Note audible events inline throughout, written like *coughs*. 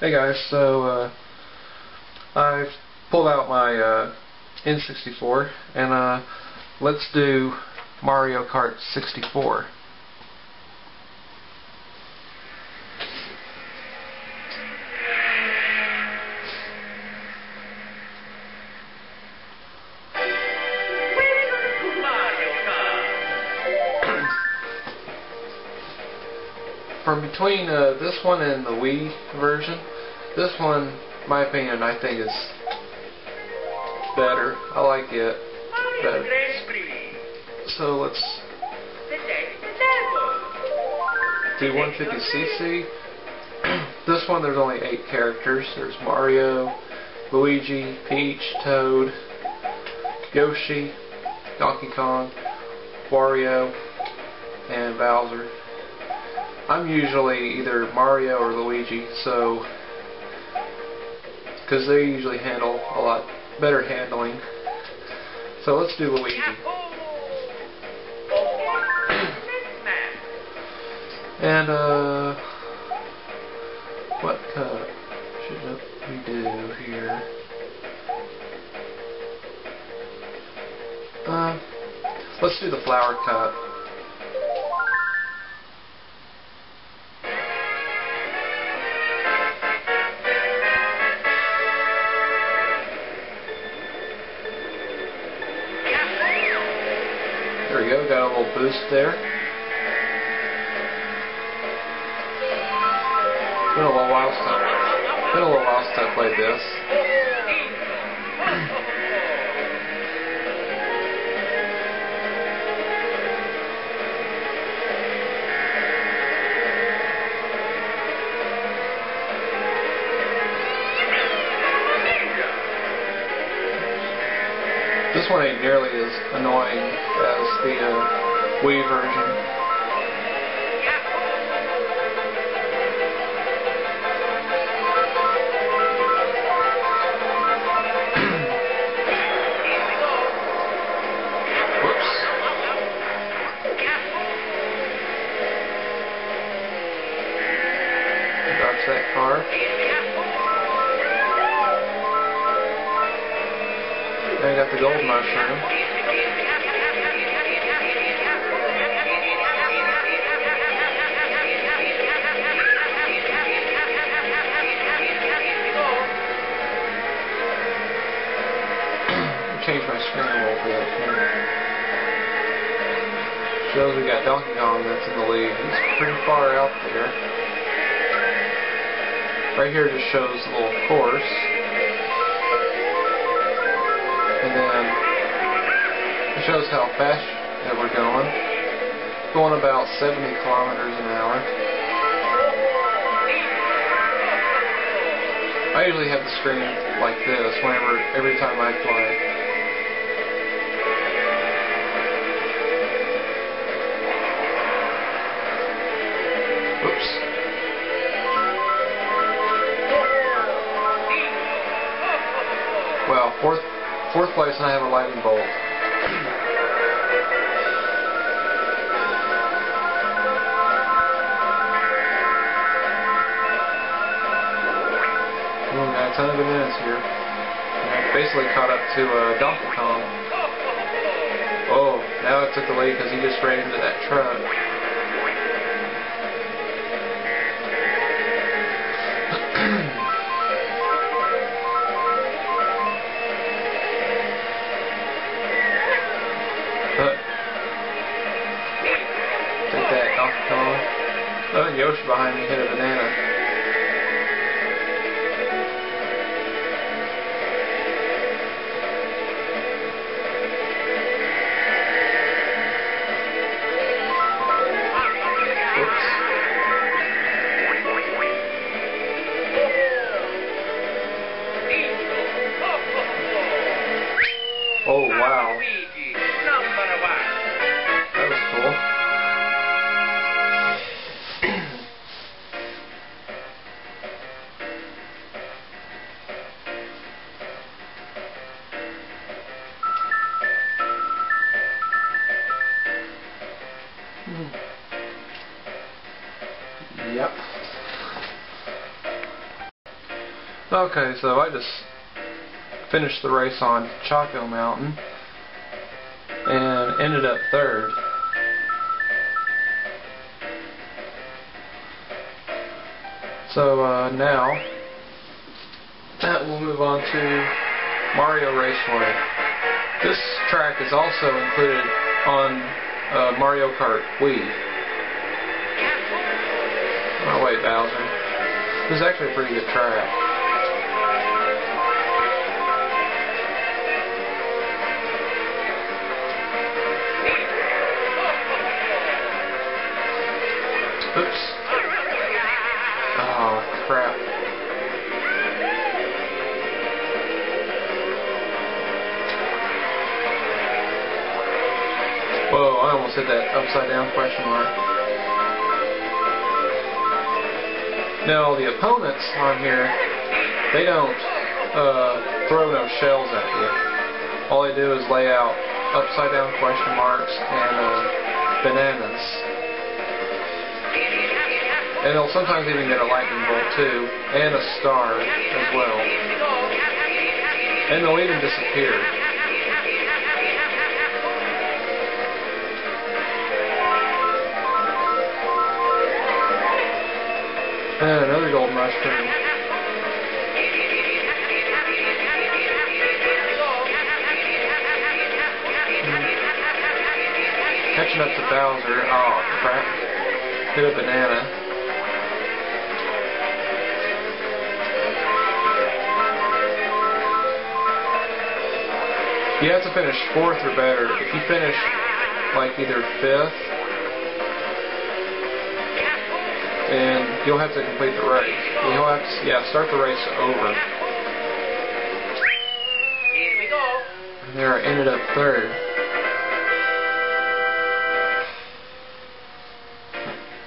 Hey guys, so uh, I've pulled out my uh, N64 and uh, let's do Mario Kart 64. Between uh, this one and the Wii version, this one, my opinion, I think is better. I like it better. So let's do 150cc. *clears throat* this one, there's only eight characters. There's Mario, Luigi, Peach, Toad, Yoshi, Donkey Kong, Wario, and Bowser. I'm usually either Mario or Luigi, so because they usually handle a lot better handling. So let's do Luigi. *coughs* and uh, what should we do here? Uh, let's do the Flower Cup. Boost there. Been a little while since been a little while since I played this. This one ain't nearly as annoying as the uh, Wii version. Whoops. That car. Now you got the gold mushroom. Shows we got Donkey Kong that's in the lead. He's pretty far out there. Right here just shows the little course. And then it shows how fast that we're going. Going about 70 kilometers an hour. I usually have the screen like this whenever every time I play. Well, fourth fourth place and I have a lightning bolt. Ooh, got a ton of bananas here. And I basically caught up to uh, Donkey Kong. Oh, now it took the lead because he just ran into that truck. Okay, so I just finished the race on Choco Mountain and ended up third. So uh, now that we'll move on to Mario Raceway. This track is also included on uh, Mario Kart Wii. Oh wait, Bowser. This is actually a pretty good track. Crap. Whoa, I almost hit that upside down question mark. Now, the opponents on here, they don't uh, throw no shells at you. All they do is lay out upside down question marks and uh, bananas. And they'll sometimes even get a lightning bolt too, and a star as well. And they'll even disappear. And another golden mushroom. Catching up to Bowser. Oh, crap. Hit a banana. You have to finish fourth or better. If you finish like either fifth, and you'll have to complete the race. You'll have to, yeah, start the race over. Here we go. And there I ended up third.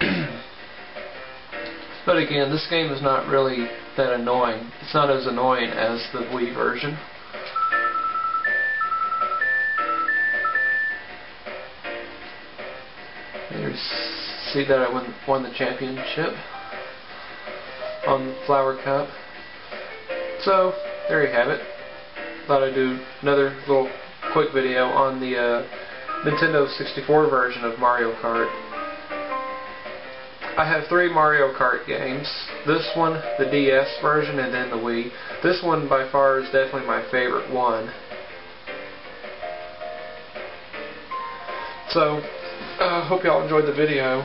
*clears throat* but again, this game is not really that annoying. It's not as annoying as the Wii version. See that I won, won the championship on the Flower Cup. So, there you have it. Thought I'd do another little quick video on the uh, Nintendo 64 version of Mario Kart. I have three Mario Kart games. This one, the DS version, and then the Wii. This one by far is definitely my favorite one. So, I uh, hope y'all enjoyed the video.